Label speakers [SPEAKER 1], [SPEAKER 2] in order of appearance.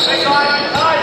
[SPEAKER 1] Take guys.